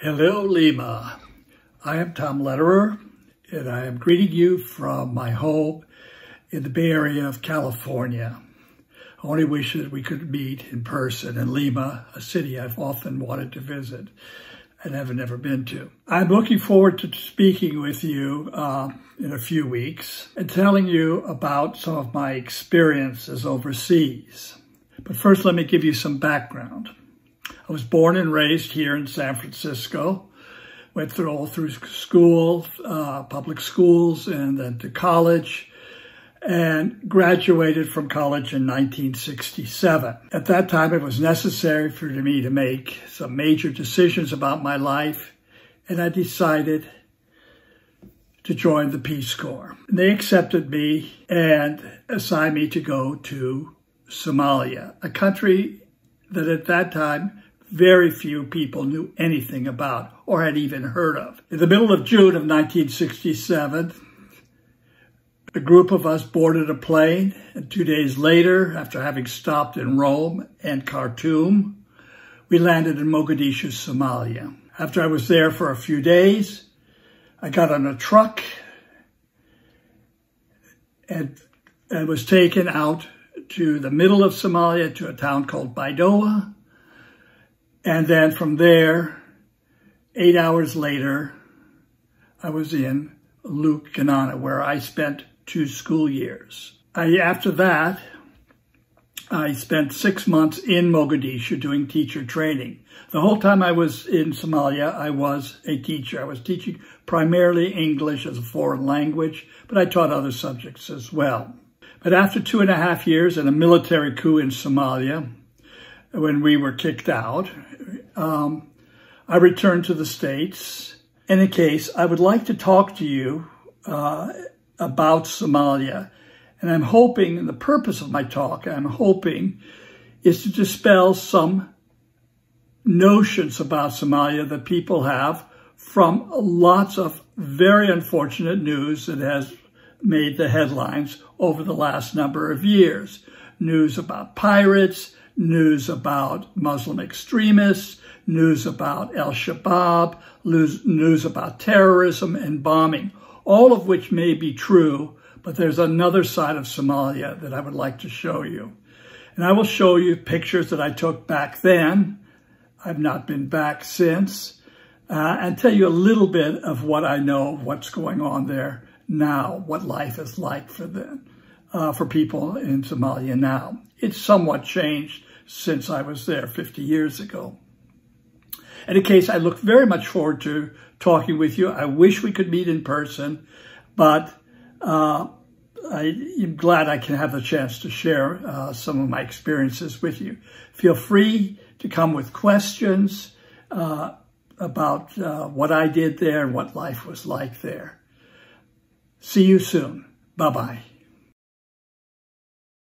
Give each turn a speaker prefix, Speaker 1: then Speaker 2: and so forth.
Speaker 1: Hello, Lima. I am Tom Lederer, and I am greeting you from my home in the Bay Area of California. I only wish that we could meet in person in Lima, a city I've often wanted to visit and have never been to. I'm looking forward to speaking with you uh, in a few weeks and telling you about some of my experiences overseas. But first, let me give you some background. I was born and raised here in San Francisco, went through all through school, uh, public schools, and then to college, and graduated from college in 1967. At that time, it was necessary for me to make some major decisions about my life, and I decided to join the Peace Corps. They accepted me and assigned me to go to Somalia, a country that at that time very few people knew anything about or had even heard of. In the middle of June of 1967, a group of us boarded a plane, and two days later, after having stopped in Rome and Khartoum, we landed in Mogadishu, Somalia. After I was there for a few days, I got on a truck and, and was taken out to the middle of Somalia to a town called Baidoa, and then from there, eight hours later, I was in Lugh, Ganana, where I spent two school years. I, after that, I spent six months in Mogadishu doing teacher training. The whole time I was in Somalia, I was a teacher. I was teaching primarily English as a foreign language, but I taught other subjects as well. But after two and a half years and a military coup in Somalia, when we were kicked out, um, I returned to the States. In a case, I would like to talk to you uh, about Somalia. And I'm hoping, the purpose of my talk, I'm hoping, is to dispel some notions about Somalia that people have from lots of very unfortunate news that has made the headlines over the last number of years. News about pirates, news about Muslim extremists, news about al-Shabaab, news about terrorism and bombing, all of which may be true, but there's another side of Somalia that I would like to show you. And I will show you pictures that I took back then. I've not been back since. Uh, and tell you a little bit of what I know, of what's going on there now, what life is like for them, uh, for people in Somalia now. It's somewhat changed since I was there 50 years ago. In any case, I look very much forward to talking with you. I wish we could meet in person, but uh, I am glad I can have the chance to share uh, some of my experiences with you. Feel free to come with questions uh, about uh, what I did there and what life was like there. See you soon. Bye-bye.